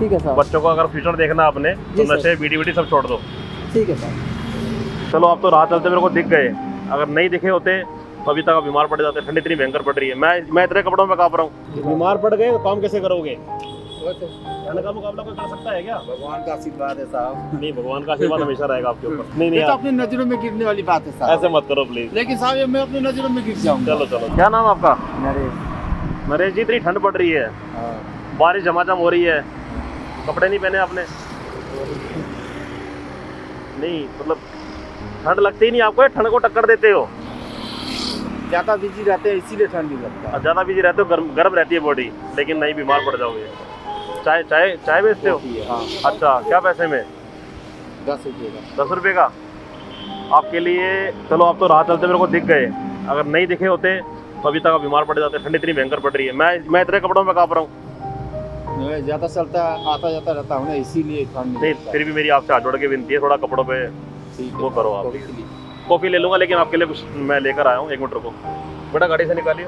ठीक है साहब बच्चों को अगर फ्यूचर देखना आपने तो नशे बीड़ी बीड़ी सब छोड़ दो। ठीक है साहब चलो आप तो राह चलते मेरे को दिख गए। अगर नहीं दिखे होते तो अभी तक आप बीमार पड़ जाते ठंडी इतनी भयंकर पड़ रही है। मैं मैं इतने कपड़ों में काँप रहा हूँ। बीमार पड़ गए तो काम कैसे करोगे? का मुकाबला कोई कर सकता है क्या? भगवान का आशीर्वाद है साहब। नहीं भगवान का आशीर्वाद हमेशा रहेगा आपके ऊपर। नहीं नहीं तो अपनी नज़रों में गिरने वाली बात है साहब। ऐसे मत करो प्लीज़ लेकिन साहब मैं अपनी नज़रों में गिर जाऊँगा। चलो चलो। क्या नाम आपका? नरेश। नरेश जी इतनी ठंड पड़ रही है। हाँ। बारिश झमाझम हो रही है। कपड़े नहीं पहने आपने? नहीं मतलब ठंड लगती ही नहीं आपको ठंड को टक्कर देते हो? ज़्यादा बिज़ी रहते हैं इसीलिए ठंड नहीं लगता। ज़्यादा बिज़ी रहते हो गर्म गर्म रहती है बॉडी लेकिन नहीं बीमार पड़ जाओगे। चाय चाय चाय बेचते हो? हाँ अच्छा क्या पैसे में? दस रुपये का। दस रुपये का? आपके लिए चलो आप तो राह चलते मेरे को दिख गए। अगर नहीं दिखे होते तो अभी तक आप बीमार पड़ जाते ठंड इतनी भयंकर पड़ रही है। मैं मैं इतने कपड़ों में काँप रहा हूँ। ज़्यादा चलता आता जाता रहता हूँ ना इसीलिए नहीं फिर भी मेरी आपसे हाथ जोड़ के विनती है थोड़ा कपड़ों पे वो करो आप। कॉफ़ी के लिए। कॉफ़ी ले लूँगा लेकिन आपके लिए कुछ मैं लेकर आया हूँ एक मिनट रुको। बेटा गाड़ी से निकालिए।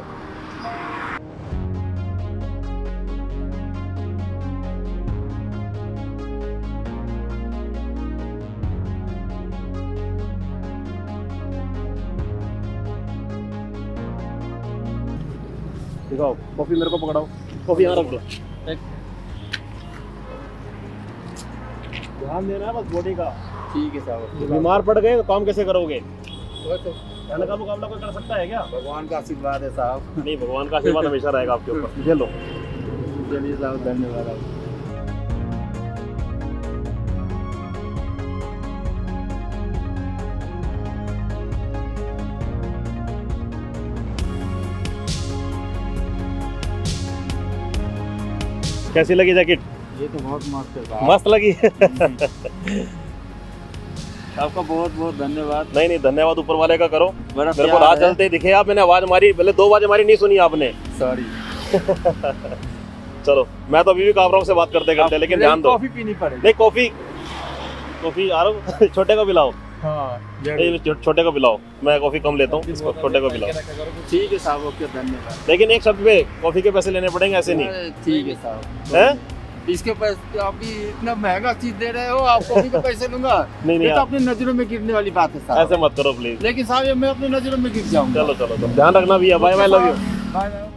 दिखाओ कॉफ़ी मेरे को पकड़ाओ। कॉफ़ी यहाँ रख दो। ध्यान देना है बस बॉडी का। ठीक है साहब। बीमार पड़ गए तो काम कैसे करोगे? तो का मुकाबला कोई कर सकता है क्या? भगवान का आशीर्वाद है साहब। नहीं भगवान का आशीर्वाद हमेशा रहेगा आपके ऊपर। ये लो। चलिए साहब धन्यवाद। कैसी लगी जैकेट ये तो बहुत मस्त है मस्त लगी। आपका बहुत बहुत धन्यवाद। नहीं नहीं धन्यवाद ऊपर वाले का करो। मेरे को है। चलते दिखे आप मैंने आवाज़ मारी पहले दो आवाज़ हमारी नहीं सुनी आपने। सॉरी चलो मैं तो अभी भी काबरों से बात करते करते लेकिन ध्यान दो। कॉफ़ी पीनी पड़ेगी। नहीं कॉफ़ी कॉफ़ी आ रहा हूँ। छोटे को पिलाओ। हाँ छोटे को पिलाओ। मैं कॉफ़ी कम लेता हूँ इसको छोटे को पिलाओ। ठीक है साहब ओके धन्यवाद। लेकिन एक शब्द पे कॉफ़ी के पैसे लेने पड़ेंगे ऐसे नहीं। ठीक है साहब। है? इसके पैसे आप भी इतना महँगा चीज़ दे रहे हो आपको कॉफ़ी के पैसे लूँगा नहीं नहीं ये तो आप अपनी नज़रों में गिरने वाली बात है साहब। ऐसे मत करो प्लीज़ लेकिन साहब ये मैं अपनी नज़रों में गिर जाऊँगा। चलो चलो चलो। ध्यान रखना भैया। Bye bye love you bye bye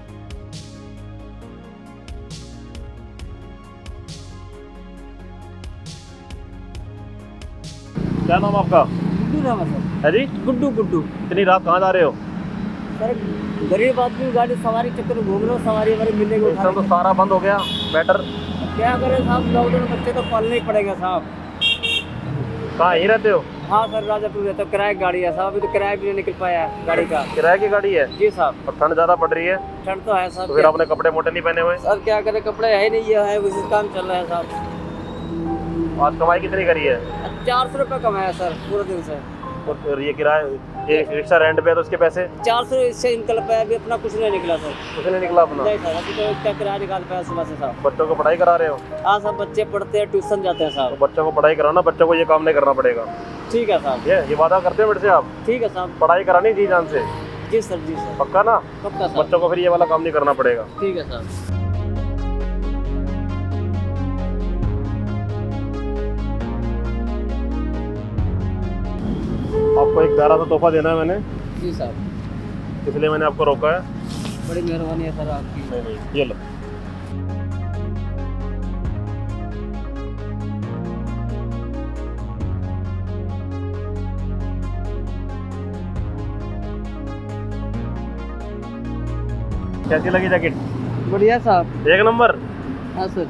क्या नाम आपका? गुड्डू नाम है सर। है जी? गुड्डू गुड्डू। इतनी रात कहाँ जा रहे हो? सर गरीब आदमी गाड़ी सवारी चक्कर घूम रहे हो सवारी हमारी मिलने को तो सारा बंद हो गया। बेटर क्या करें साहब? लॉकडाउन बच्चे तो पालना ही पड़ेगा साहब। कहाँ ही रहते हो? हाँ सर राजापुर रहता तो किराए की गाड़ी है साहब। अभी तो किराया भी नहीं निकल पाया है गाड़ी का। किराए की गाड़ी है? जी साहब। और ठंड ज़्यादा पड़ रही है? ठंड तो है साहब। तो फिर आपने कपड़े मोटे नहीं पहने हुए? सर क्या करें? कपड़े है नहीं ये है उसी काम चल रहा है साहब। आज कमाई कितनी करी है? चार सौ रुपये कमाया सर पूरे दिन से। और ये किराए ये रिक्शा रेंट पे है तो उसके पैसे? चार सौ इससे निकल पाया अभी अपना कुछ नहीं निकला सर। कुछ नहीं निकला अपना? नहीं सर अभी तो इतना किराया निकाल पाया सुबह से साहब। बच्चों को पढ़ाई करा रहे हो? हाँ सब बच्चे पढ़ते हैं ट्यूशन जाते हैं तो साहब बच्चों को पढ़ाई कराना बच्चों को ये काम नहीं करना पड़ेगा। ठीक है साहब। ये ये वादा करते हो मेरे से आप? ठीक है साहब। पढ़ाई करानी जी जान से? जी सर जी सर। पक्का ना? पक्का बच्चों को फिर ये वाला काम नहीं करना पड़ेगा। ठीक है साहब। आपको एक प्यारा सा तोहफा देना है मैंने। जी साहब इसलिए मैंने आपको रोका है। बड़ी मेहरबानी है सर आपकी। नहीं नहीं ये लो। कैसी लगी जैकेट बढ़िया साहब एक नंबर? हाँ सर।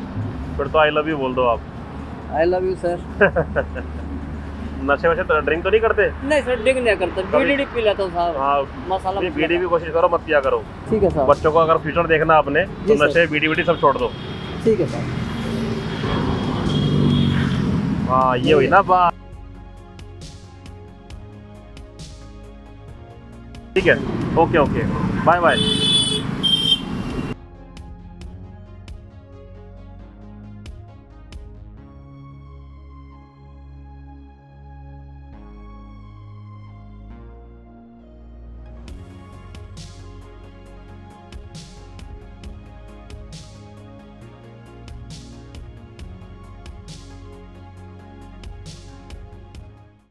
फिर तो आई लव यू बोल दो आप। आई लव यू सर नशे वशे तो ड्रिंक तो नहीं करते? नहीं सर डिग नहीं करता। बीड़ी पी लेता हूँ साहब। हाँ मसाला पी बीड़ी भी कोशिश करो मत पिया करो। ठीक है साहब। बच्चों को अगर फ्यूचर देखना आपने तो नशे बीड़ी बीड़ी सब छोड़ दो। ठीक है साहब। हाँ ये हुई ना बात। ठीक है ओके ओके। Bye bye.